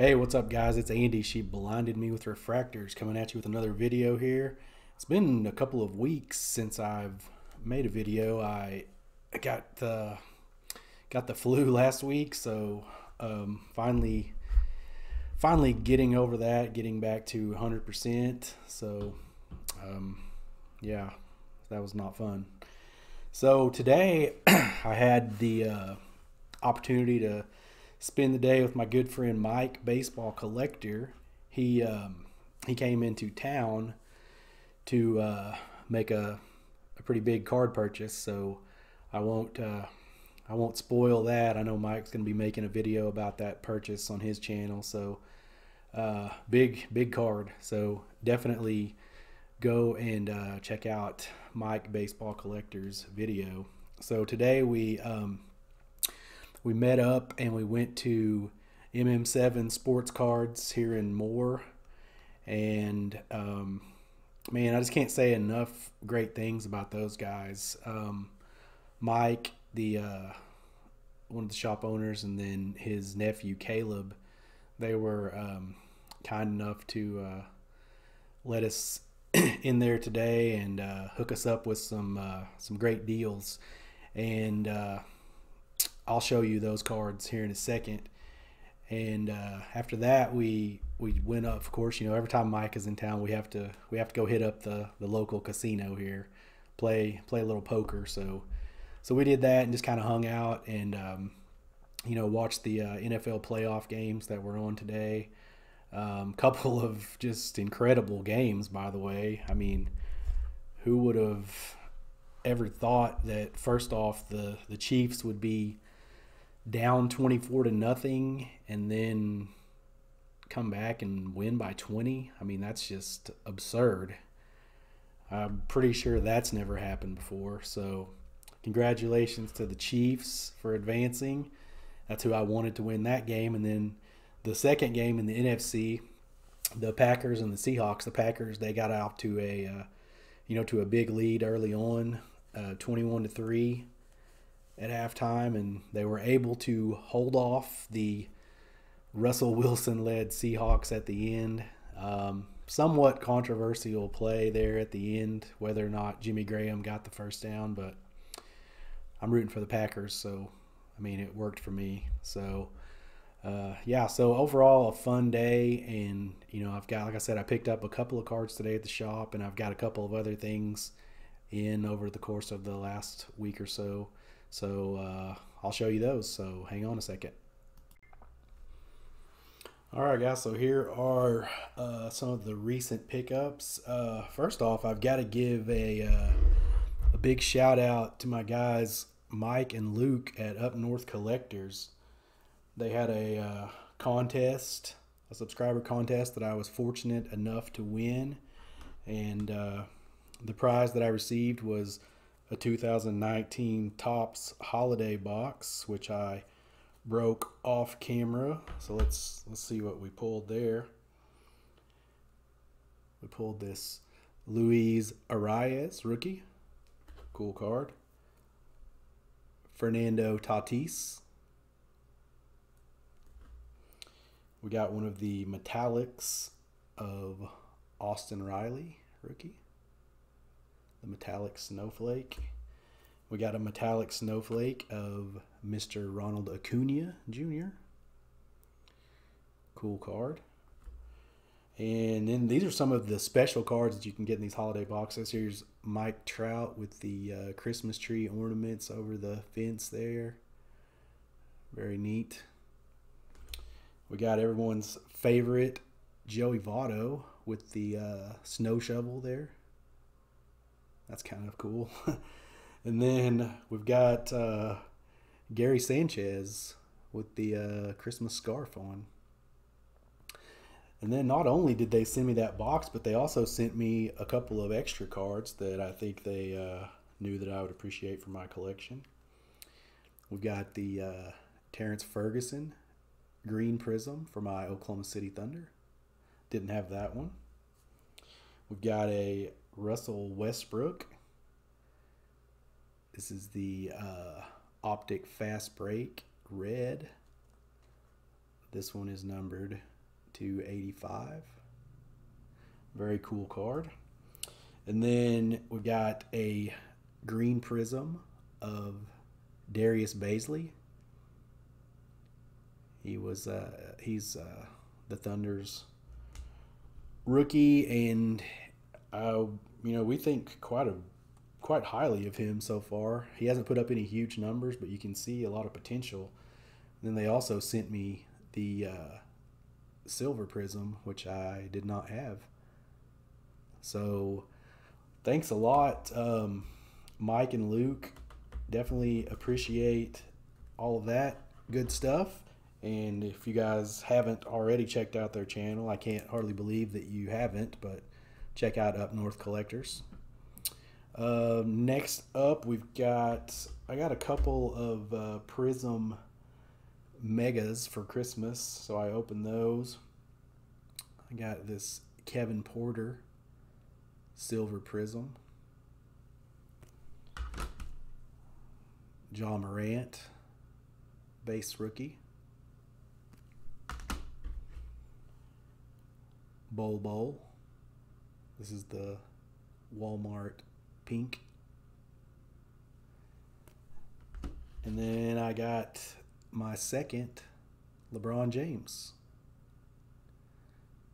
Hey, what's up, guys? It's Andy. She blinded me with refractors coming at you with another video here. It's been a couple of weeks since I've made a video. I got the got the flu last week, so um, finally finally getting over that, getting back to 100%. So um, yeah, that was not fun. So today I had the uh, opportunity to spend the day with my good friend Mike, baseball collector. He um, he came into town to uh, make a, a pretty big card purchase, so I won't uh, I won't spoil that. I know Mike's going to be making a video about that purchase on his channel, so uh, big big card. So definitely go and uh, check out Mike Baseball Collector's video. So today we um, we met up and we went to MM7 Sports Cards here in Moore. And um, man, I just can't say enough great things about those guys. Um, Mike, the uh, one of the shop owners, and then his nephew Caleb, they were um, kind enough to uh, let us in there today and uh, hook us up with some uh, some great deals. And uh, I'll show you those cards here in a second. And uh, after that, we we went up. Of course, you know every time Mike is in town, we have to we have to go hit up the the local casino here, play play a little poker. So so we did that and just kind of hung out and um, you know watched the uh, NFL playoff games that were on today. Um, couple of just incredible games, by the way. I mean, who would have ever thought that first off the the Chiefs would be down 24 to nothing and then come back and win by 20. I mean, that's just absurd. I'm pretty sure that's never happened before. So, congratulations to the Chiefs for advancing. That's who I wanted to win that game. And then the second game in the NFC, the Packers and the Seahawks. The Packers they got out to a, uh, you know, to a big lead early on, uh, 21 to three at halftime, and they were able to hold off the Russell Wilson led Seahawks at the end. Um, somewhat controversial play there at the end, whether or not Jimmy Graham got the first down, but I'm rooting for the Packers, so I mean, it worked for me. So, uh, yeah, so overall, a fun day. And, you know, I've got, like I said, I picked up a couple of cards today at the shop, and I've got a couple of other things in over the course of the last week or so. So uh, I'll show you those. So hang on a second. All right, guys. So here are uh, some of the recent pickups. Uh, first off, I've got to give a uh, a big shout out to my guys Mike and Luke at Up North Collectors. They had a uh, contest, a subscriber contest that I was fortunate enough to win, and uh, the prize that I received was a 2019 Topps Holiday box, which I broke off camera. So let's let's see what we pulled there. We pulled this Luis Arraez rookie, cool card. Fernando Tatis. We got one of the metallics of Austin Riley rookie the metallic snowflake. We got a metallic snowflake of Mr. Ronald Acuna Jr. Cool card. And then these are some of the special cards that you can get in these holiday boxes. Here's Mike Trout with the uh, Christmas tree ornaments over the fence there. Very neat. We got everyone's favorite Joey Votto with the uh, snow shovel there. That's kind of cool. and then we've got uh, Gary Sanchez with the uh, Christmas scarf on. And then not only did they send me that box, but they also sent me a couple of extra cards that I think they uh, knew that I would appreciate for my collection. We've got the uh, Terrance Ferguson Green Prism for my Oklahoma City Thunder. Didn't have that one. We've got a Russell Westbrook. This is the uh, Optic Fast Break Red. This one is numbered to 85. Very cool card. And then we got a green prism of Darius Bazley. He was uh, he's uh, the Thunder's rookie, and uh, you know we think quite a quite highly of him so far. He hasn't put up any huge numbers, but you can see a lot of potential. And then they also sent me the uh, silver prism, which I did not have. So thanks a lot, um, Mike and Luke. Definitely appreciate all of that good stuff. And if you guys haven't already checked out their channel, I can't hardly believe that you haven't, but check out Up North Collectors. Uh, next up, we've got I got a couple of uh, Prism Megas for Christmas, so I opened those. I got this Kevin Porter Silver Prism, Ja Morant base rookie, Bol Bol. This is the Walmart pink. And then I got my second LeBron James.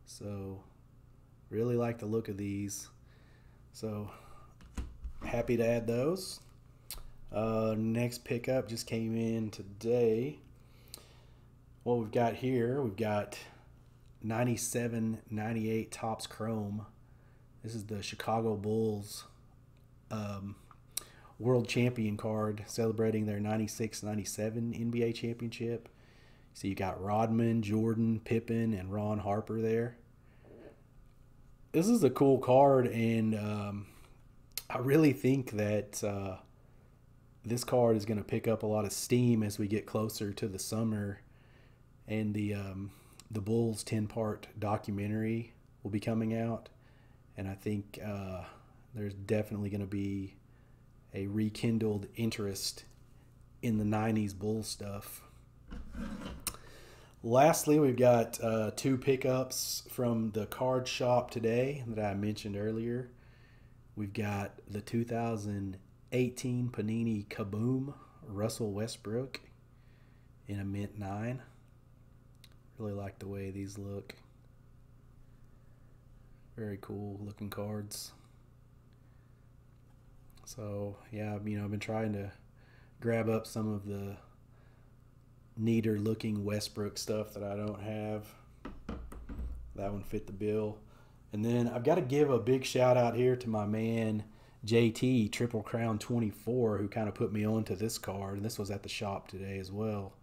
So, really like the look of these. So, happy to add those. Uh, next pickup just came in today. What we've got here, we've got 97 98 Topps Chrome. This is the Chicago Bulls um, world champion card celebrating their 96 97 NBA championship. So you got Rodman, Jordan, Pippen, and Ron Harper there. This is a cool card, and um, I really think that uh, this card is going to pick up a lot of steam as we get closer to the summer, and the um, the Bulls ten part documentary will be coming out, and I think uh, there's definitely going to be a rekindled interest in the 90s bull stuff. Lastly, we've got uh, two pickups from the card shop today that I mentioned earlier. We've got the 2018 Panini Kaboom Russell Westbrook in a mint 9. Really like the way these look. Very cool looking cards. So yeah, you know, I've been trying to grab up some of the neater looking Westbrook stuff that I don't have. That one fit the bill. And then I've got to give a big shout out here to my man JT Triple Crown 24 who kind of put me onto this card. And this was at the shop today as well.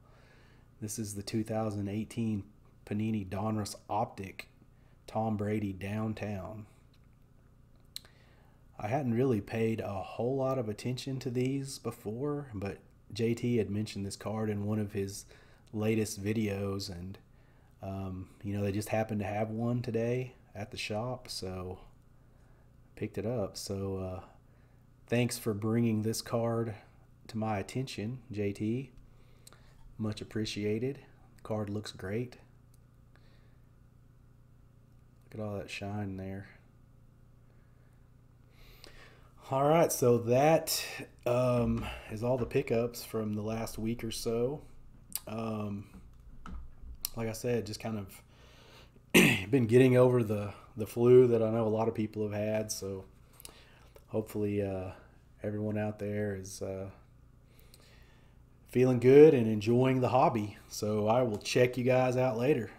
This is the 2018 Panini Donruss Optic Tom Brady Downtown. I hadn't really paid a whole lot of attention to these before, but JT had mentioned this card in one of his latest videos, and um, you know they just happened to have one today at the shop, so picked it up. So uh, thanks for bringing this card to my attention, JT. Much appreciated. The card looks great. At all that shine there. All right, so that um, is all the pickups from the last week or so. Um, like I said, just kind of been getting over the the flu that I know a lot of people have had. So hopefully, uh, everyone out there is uh, feeling good and enjoying the hobby. So I will check you guys out later.